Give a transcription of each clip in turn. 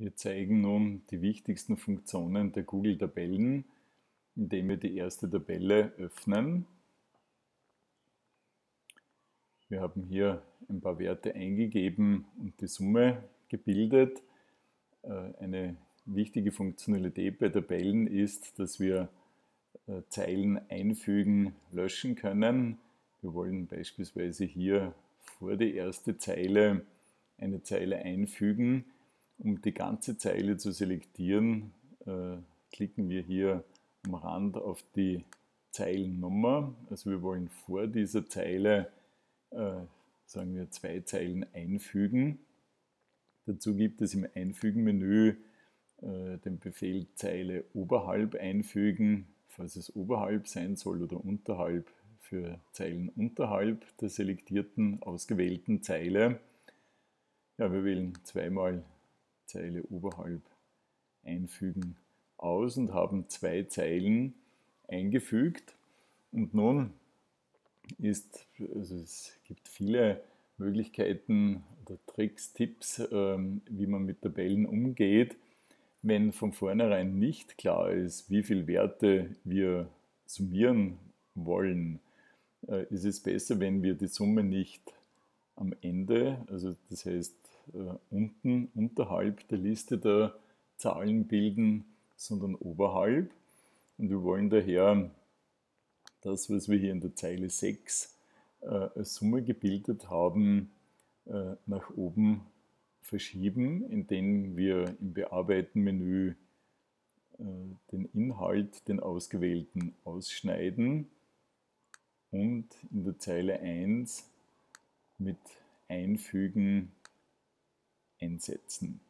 Wir zeigen nun die wichtigsten Funktionen der Google-Tabellen, indem wir die erste Tabelle öffnen. Wir haben hier ein paar Werte eingegeben und die Summe gebildet. Äh, eine wichtige Funktionalität bei Tabellen ist, dass wir äh, Zeilen einfügen, löschen können. Wir wollen beispielsweise hier vor die erste Zeile eine Zeile einfügen um die ganze Zeile zu selektieren, äh, klicken wir hier am Rand auf die Zeilennummer. Also wir wollen vor dieser Zeile, äh, sagen wir, zwei Zeilen einfügen. Dazu gibt es im Einfügen-Menü äh, den Befehl Zeile oberhalb einfügen, falls es oberhalb sein soll oder unterhalb für Zeilen unterhalb der selektierten, ausgewählten Zeile. Ja, wir wählen zweimal Zeile oberhalb einfügen aus und haben zwei Zeilen eingefügt. Und nun ist, also es gibt viele Möglichkeiten oder Tricks, Tipps, ähm, wie man mit Tabellen umgeht. Wenn von vornherein nicht klar ist, wie viele Werte wir summieren wollen, äh, ist es besser, wenn wir die Summe nicht am Ende, also das heißt unten unterhalb der Liste der Zahlen bilden, sondern oberhalb. Und wir wollen daher das, was wir hier in der Zeile 6 äh, als Summe gebildet haben, äh, nach oben verschieben, indem wir im Bearbeiten-Menü äh, den Inhalt, den ausgewählten, ausschneiden und in der Zeile 1 mit Einfügen einsetzen.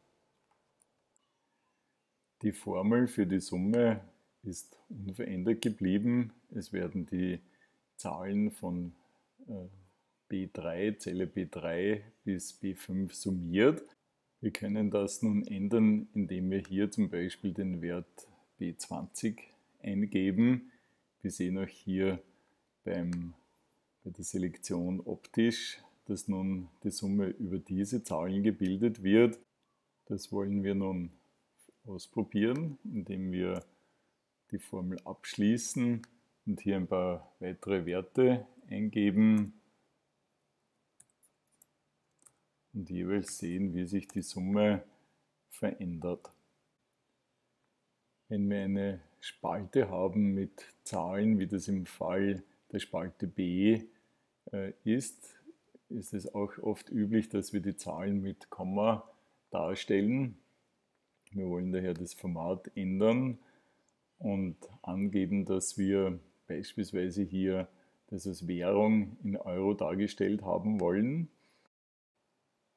Die Formel für die Summe ist unverändert geblieben. Es werden die Zahlen von äh, B3, Zelle B3 bis B5 summiert. Wir können das nun ändern, indem wir hier zum Beispiel den Wert B20 eingeben. Wir sehen auch hier beim, bei der Selektion optisch dass nun die Summe über diese Zahlen gebildet wird. Das wollen wir nun ausprobieren, indem wir die Formel abschließen und hier ein paar weitere Werte eingeben und jeweils sehen, wie sich die Summe verändert. Wenn wir eine Spalte haben mit Zahlen, wie das im Fall der Spalte B äh, ist, ist es auch oft üblich, dass wir die Zahlen mit Komma darstellen. Wir wollen daher das Format ändern und angeben, dass wir beispielsweise hier das als Währung in Euro dargestellt haben wollen.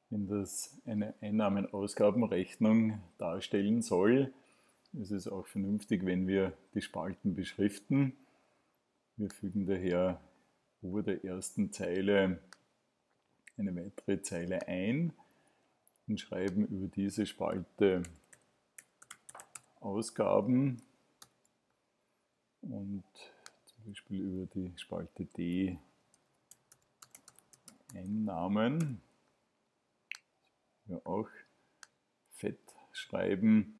Wenn das eine Einnahmen-Ausgaben-Rechnung darstellen soll, ist es auch vernünftig, wenn wir die Spalten beschriften. Wir fügen daher über der ersten Zeile eine weitere Zeile ein und schreiben über diese Spalte Ausgaben und zum Beispiel über die Spalte D Einnahmen. Ja, auch fett schreiben.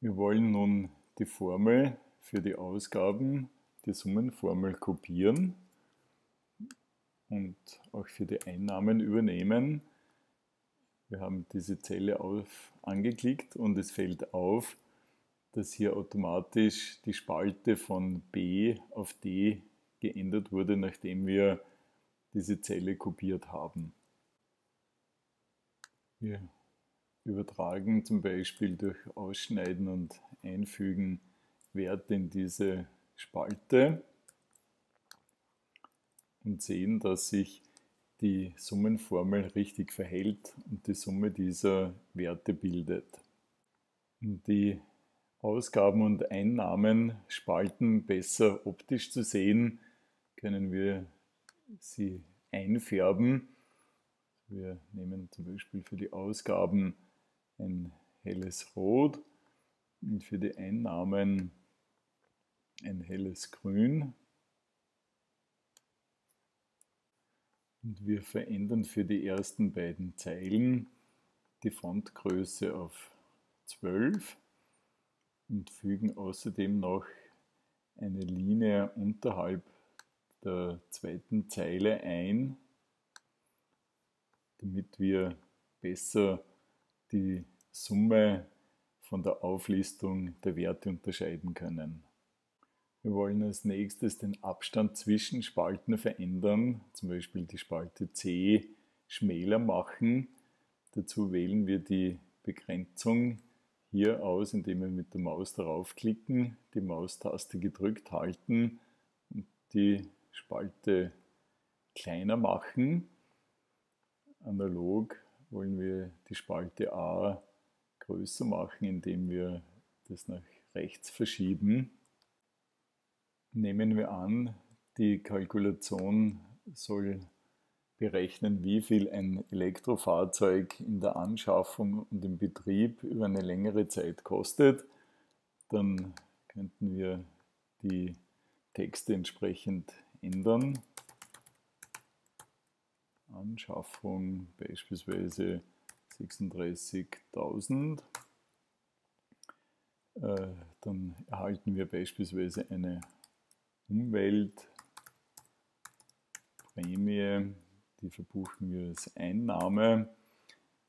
Wir wollen nun die Formel für die Ausgaben, die Summenformel kopieren und auch für die Einnahmen übernehmen. Wir haben diese Zelle auf, angeklickt und es fällt auf, dass hier automatisch die Spalte von B auf D geändert wurde, nachdem wir diese Zelle kopiert haben. Wir übertragen zum Beispiel durch Ausschneiden und Einfügen Werte in diese Spalte und sehen, dass sich die Summenformel richtig verhält und die Summe dieser Werte bildet. Die Ausgaben und Einnahmen Spalten besser optisch zu sehen, können wir sie einfärben. Wir nehmen zum Beispiel für die Ausgaben ein helles Rot und für die Einnahmen ein helles Grün. Und wir verändern für die ersten beiden Zeilen die Fontgröße auf 12 und fügen außerdem noch eine Linie unterhalb der zweiten Zeile ein, damit wir besser die Summe von der Auflistung der Werte unterscheiden können. Wir wollen als nächstes den Abstand zwischen Spalten verändern, zum Beispiel die Spalte C schmäler machen. Dazu wählen wir die Begrenzung hier aus, indem wir mit der Maus darauf klicken, die Maustaste gedrückt halten und die Spalte kleiner machen. Analog wollen wir die Spalte A größer machen, indem wir das nach rechts verschieben. Nehmen wir an, die Kalkulation soll berechnen, wie viel ein Elektrofahrzeug in der Anschaffung und im Betrieb über eine längere Zeit kostet, dann könnten wir die Texte entsprechend ändern. Anschaffung beispielsweise 36.000. Äh, dann erhalten wir beispielsweise eine Umweltprämie, die verbuchen wir als Einnahme.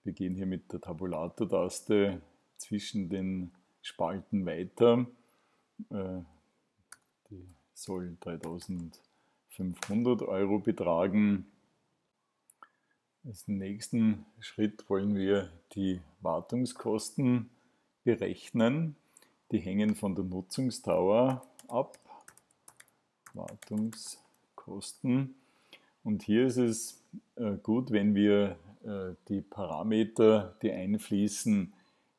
Wir gehen hier mit der Tabulator-Taste zwischen den Spalten weiter. Äh, die soll 3500 Euro betragen. Als nächsten Schritt wollen wir die Wartungskosten berechnen. Die hängen von der Nutzungsdauer ab. Wartungskosten. Und hier ist es äh, gut, wenn wir äh, die Parameter, die einfließen,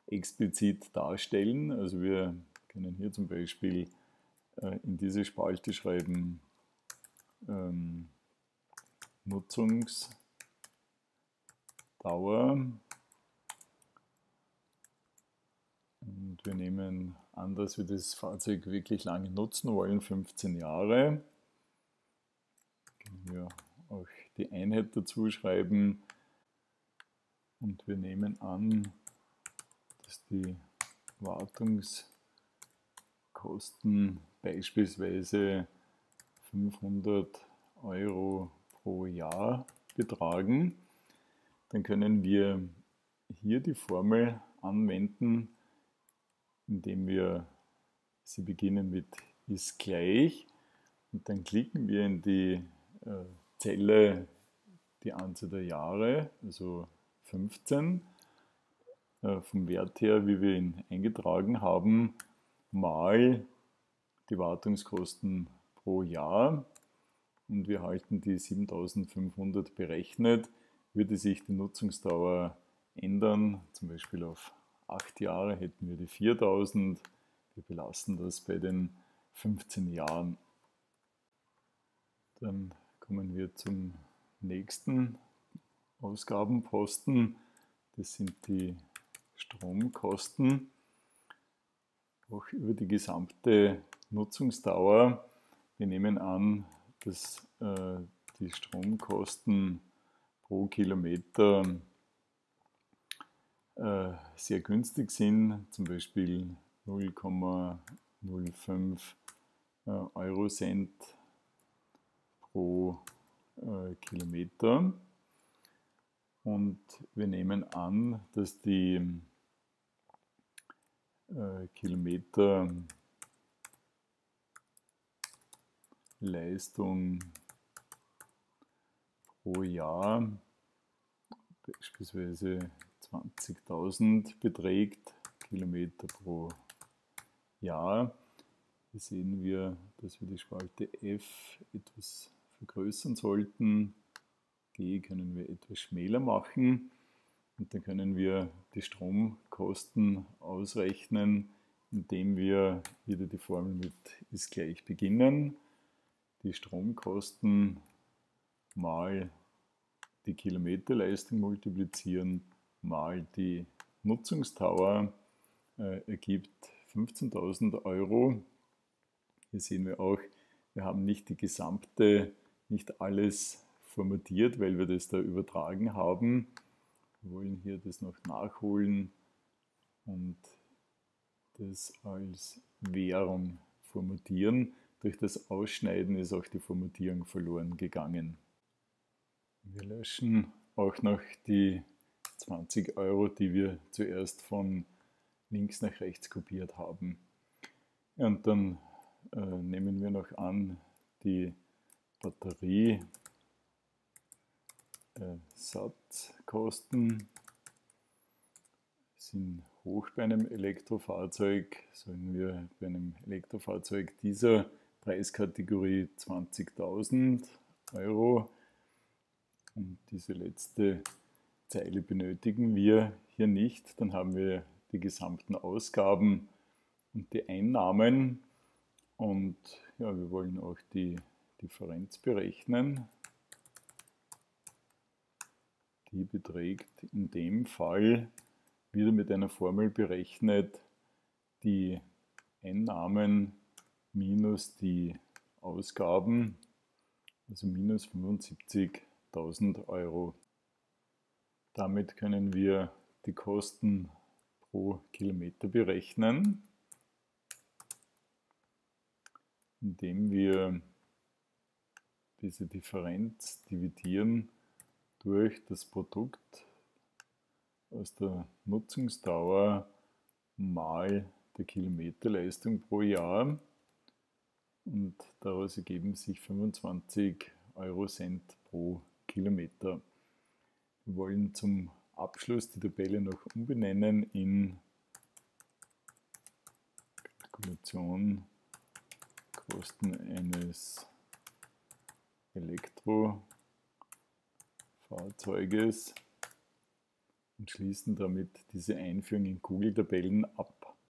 explizit darstellen. Also wir können hier zum Beispiel äh, in diese Spalte schreiben ähm, Nutzungsdauer und wir nehmen an, dass wir das Fahrzeug wirklich lange nutzen wollen, 15 Jahre. Wir auch die Einheit dazu schreiben und wir nehmen an, dass die Wartungskosten beispielsweise 500 Euro pro Jahr betragen, dann können wir hier die Formel anwenden, indem wir sie beginnen mit ist gleich und dann klicken wir in die äh, Zelle die Anzahl der Jahre, also 15, äh, vom Wert her, wie wir ihn eingetragen haben, mal die Wartungskosten pro Jahr. Und wir halten die 7500 berechnet, würde sich die Nutzungsdauer ändern, zum Beispiel auf 8 Jahre hätten wir die 4000, wir belassen das bei den 15 Jahren. Dann kommen wir zum nächsten Ausgabenposten. Das sind die Stromkosten. Auch über die gesamte Nutzungsdauer. Wir nehmen an, dass äh, die Stromkosten pro Kilometer äh, sehr günstig sind, zum Beispiel 0,05 äh, Euro Cent pro äh, Kilometer. Und wir nehmen an, dass die äh, Kilometer Leistung pro Jahr beispielsweise 20.000 beträgt, Kilometer pro Jahr. Hier sehen wir, dass wir die Spalte F etwas vergrößern sollten. G können wir etwas schmäler machen und dann können wir die Stromkosten ausrechnen, indem wir wieder die Formel mit ist gleich beginnen. Die Stromkosten mal die Kilometerleistung multiplizieren mal die Nutzungsdauer äh, ergibt 15.000 Euro. Hier sehen wir auch, wir haben nicht die gesamte nicht alles formatiert, weil wir das da übertragen haben. Wir wollen hier das noch nachholen und das als Währung formatieren. Durch das Ausschneiden ist auch die Formatierung verloren gegangen. Wir löschen auch noch die 20 Euro, die wir zuerst von links nach rechts kopiert haben. Und dann äh, nehmen wir noch an die Batterie äh, Satzkosten sind hoch bei einem Elektrofahrzeug, sagen wir bei einem Elektrofahrzeug dieser Preiskategorie 20.000 Euro. Und diese letzte Zeile benötigen wir hier nicht. Dann haben wir die gesamten Ausgaben und die Einnahmen. Und ja, wir wollen auch die Differenz berechnen. Die beträgt in dem Fall wieder mit einer Formel berechnet die Einnahmen minus die Ausgaben, also minus 75.000 Euro. Damit können wir die Kosten pro Kilometer berechnen, indem wir diese Differenz dividieren durch das Produkt aus der Nutzungsdauer mal der Kilometerleistung pro Jahr und daraus ergeben sich 25 Euro Cent pro Kilometer. Wir wollen zum Abschluss die Tabelle noch umbenennen in Kalkulation Kosten eines Elektrofahrzeuges und schließen damit diese Einführung in Google-Tabellen ab.